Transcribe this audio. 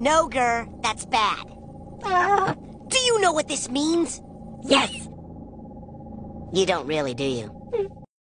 No, Gur, that's bad. Ah. Do you know what this means? Yes. You don't really, do you?